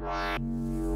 Bye.